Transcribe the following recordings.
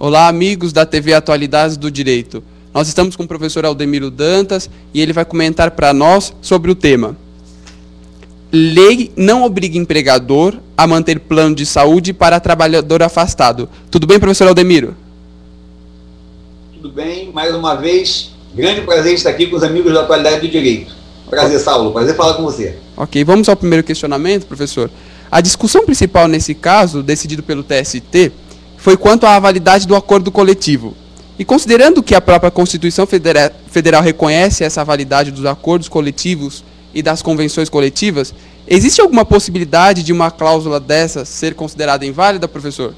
Olá, amigos da TV Atualidades do Direito. Nós estamos com o professor Aldemiro Dantas e ele vai comentar para nós sobre o tema. Lei não obriga empregador a manter plano de saúde para trabalhador afastado. Tudo bem, professor Aldemiro? Tudo bem, mais uma vez, grande prazer estar aqui com os amigos da Atualidade do Direito. Prazer, Saulo, prazer falar com você. Ok, vamos ao primeiro questionamento, professor. A discussão principal nesse caso, decidido pelo TST, foi quanto à validade do acordo coletivo. E considerando que a própria Constituição Federal reconhece essa validade dos acordos coletivos e das convenções coletivas, existe alguma possibilidade de uma cláusula dessa ser considerada inválida, professor?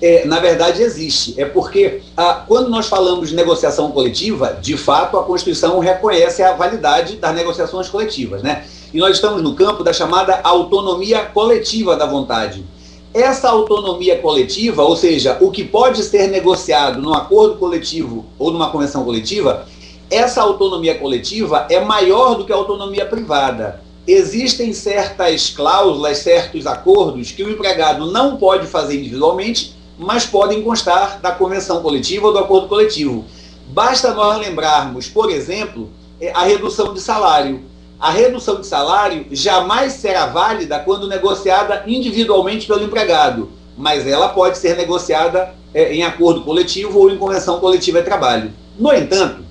É, na verdade, existe. É porque ah, quando nós falamos de negociação coletiva, de fato, a Constituição reconhece a validade das negociações coletivas. Né? E nós estamos no campo da chamada autonomia coletiva da vontade. Essa autonomia coletiva, ou seja, o que pode ser negociado num acordo coletivo ou numa convenção coletiva, essa autonomia coletiva é maior do que a autonomia privada. Existem certas cláusulas, certos acordos que o empregado não pode fazer individualmente, mas podem constar da convenção coletiva ou do acordo coletivo. Basta nós lembrarmos, por exemplo, a redução de salário a redução de salário jamais será válida quando negociada individualmente pelo empregado, mas ela pode ser negociada é, em acordo coletivo ou em convenção coletiva de trabalho. No entanto,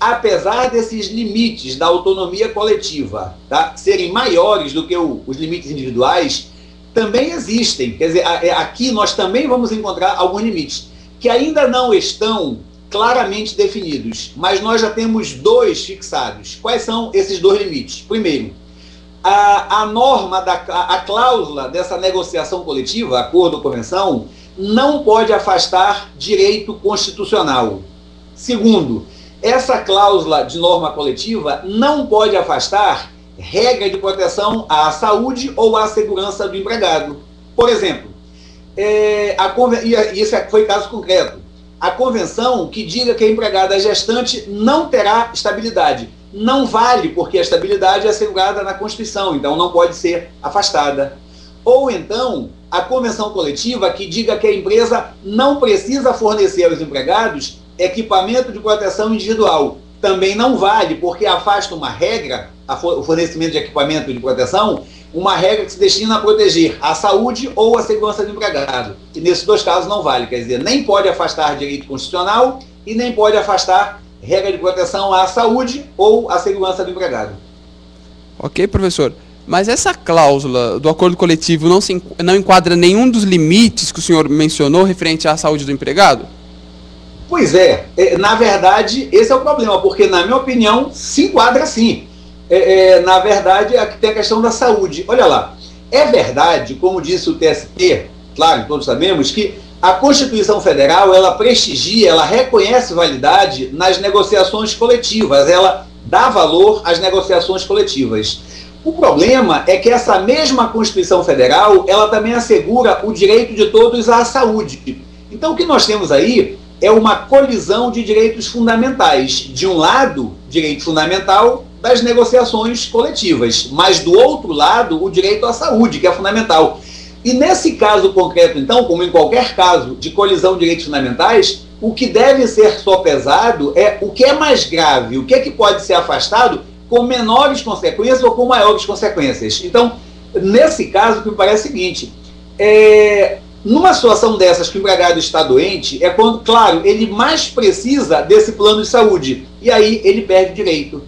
apesar desses limites da autonomia coletiva tá, serem maiores do que o, os limites individuais, também existem. Quer dizer, é, aqui nós também vamos encontrar alguns limites que ainda não estão claramente definidos, mas nós já temos dois fixados. Quais são esses dois limites? Primeiro, a, a norma, da, a, cláusula dessa negociação coletiva, acordo convenção, não pode afastar direito constitucional. Segundo, essa cláusula de norma coletiva não pode afastar regra de proteção à saúde ou à segurança do empregado. Por exemplo, é, a, e esse foi caso concreto a convenção que diga que a empregada gestante não terá estabilidade. Não vale, porque a estabilidade é assegurada na Constituição, então não pode ser afastada. Ou então, a convenção coletiva que diga que a empresa não precisa fornecer aos empregados equipamento de proteção individual. Também não vale, porque afasta uma regra, o fornecimento de equipamento de proteção, uma regra que se destina a proteger a saúde ou a segurança do empregado. E nesses dois casos não vale, quer dizer, nem pode afastar direito constitucional e nem pode afastar regra de proteção à saúde ou à segurança do empregado. Ok, professor. Mas essa cláusula do acordo coletivo não, se, não enquadra nenhum dos limites que o senhor mencionou referente à saúde do empregado? Pois é, é na verdade, esse é o problema, porque, na minha opinião, se enquadra sim é, é, na verdade, tem a questão da saúde. Olha lá, é verdade, como disse o TST, claro, todos sabemos, que a Constituição Federal ela prestigia, ela reconhece validade nas negociações coletivas, ela dá valor às negociações coletivas. O problema é que essa mesma Constituição Federal ela também assegura o direito de todos à saúde. Então, o que nós temos aí é uma colisão de direitos fundamentais. De um lado, direito fundamental, das negociações coletivas, mas do outro lado, o direito à saúde, que é fundamental. E nesse caso concreto, então, como em qualquer caso de colisão de direitos fundamentais, o que deve ser só pesado é o que é mais grave, o que é que pode ser afastado com menores consequências ou com maiores consequências. Então, nesse caso, o que me parece é o seguinte: é, numa situação dessas que o empregado está doente, é quando, claro, ele mais precisa desse plano de saúde, e aí ele perde direito.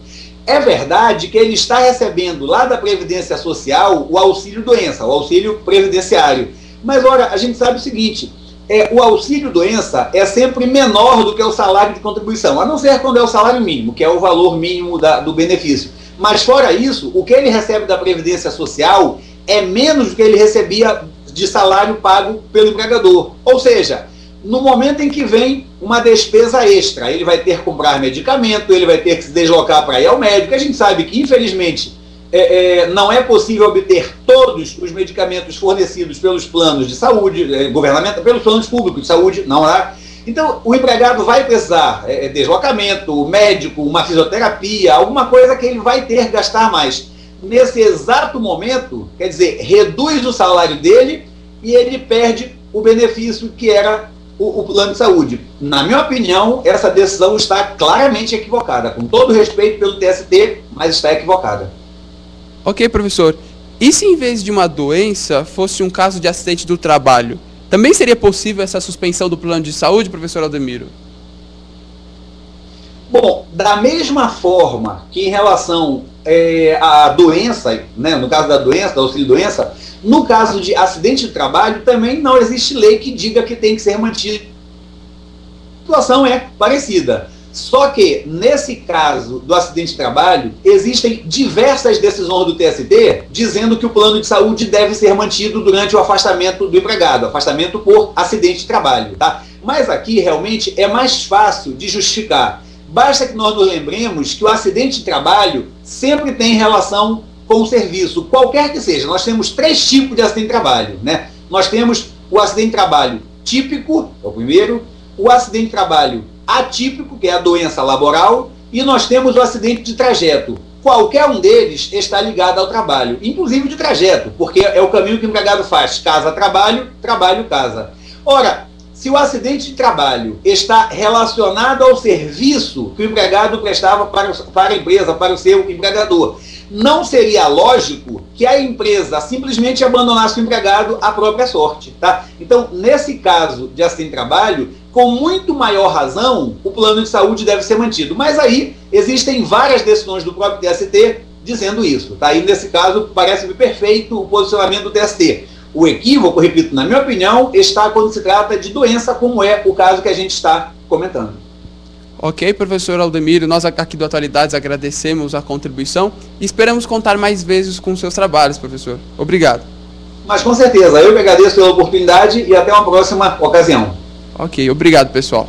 É verdade que ele está recebendo lá da Previdência Social o auxílio doença, o auxílio previdenciário. Mas, ora, a gente sabe o seguinte: é, o auxílio doença é sempre menor do que o salário de contribuição, a não ser quando é o salário mínimo, que é o valor mínimo da, do benefício. Mas, fora isso, o que ele recebe da Previdência Social é menos do que ele recebia de salário pago pelo empregador. Ou seja, no momento em que vem uma despesa extra. Ele vai ter que comprar medicamento, ele vai ter que se deslocar para ir ao médico. A gente sabe que, infelizmente, é, é, não é possível obter todos os medicamentos fornecidos pelos planos de saúde, é, governamental, pelos planos públicos de saúde, não há. Então, o empregado vai precisar é, é deslocamento, médico, uma fisioterapia, alguma coisa que ele vai ter que gastar mais. Nesse exato momento, quer dizer, reduz o salário dele e ele perde o benefício que era o, o, plano de saúde. Na minha opinião, essa decisão está claramente equivocada, com todo respeito pelo TST, mas está equivocada. Ok, professor. E se em vez de uma doença fosse um caso de acidente do trabalho? Também seria possível essa suspensão do plano de saúde, professor Aldemiro? Bom, da mesma forma que em relação é, à doença, né, no caso da doença, da auxílio-doença, no caso de acidente de trabalho, também não existe lei que diga que tem que ser mantido. A situação é parecida. Só que, nesse caso do acidente de trabalho, existem diversas decisões do TST dizendo que o plano de saúde deve ser mantido durante o afastamento do empregado, afastamento por acidente de trabalho. Tá? Mas aqui, realmente, é mais fácil de justificar. Basta que nós nos lembremos que o acidente de trabalho sempre tem relação com o serviço, qualquer que seja. Nós temos três tipos de acidente de trabalho. Né? Nós temos o acidente de trabalho típico, é o primeiro, o acidente de trabalho atípico, que é a doença laboral, e nós temos o acidente de trajeto. Qualquer um deles está ligado ao trabalho, inclusive de trajeto, porque é o caminho que o empregado faz: casa-trabalho, trabalho-casa. Ora, se o acidente de trabalho está relacionado ao serviço que o empregado prestava para, para a empresa, para o seu empregador, não seria lógico que a empresa simplesmente abandonasse o empregado à própria sorte. Tá? Então, nesse caso de acidente de trabalho, com muito maior razão, o plano de saúde deve ser mantido. Mas aí existem várias decisões do próprio TST dizendo isso. Tá? E nesse caso, parece-me perfeito o posicionamento do TST. O equívoco, repito, na minha opinião, está quando se trata de doença, como é o caso que a gente está comentando. Ok, professor Aldemiro, nós aqui do Atualidades agradecemos a contribuição e esperamos contar mais vezes com seus trabalhos, professor. Obrigado. Mas com certeza, eu que agradeço pela oportunidade e até uma próxima ocasião. Ok, obrigado, pessoal.